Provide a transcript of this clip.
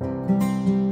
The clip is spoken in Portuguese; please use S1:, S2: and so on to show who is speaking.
S1: Música